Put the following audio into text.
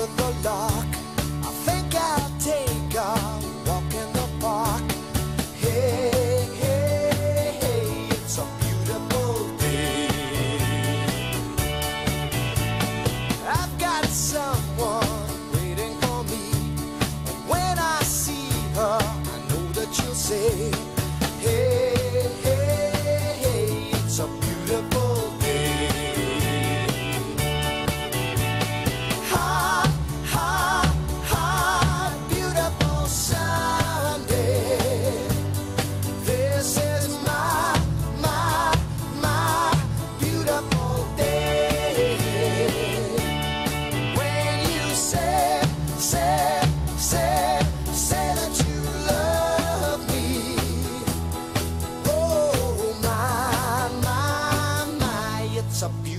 with. I think I'll take a walk in the park. Hey, hey, hey, it's a beautiful day. I've got someone waiting for me, and when I see her, I know that you'll say. My,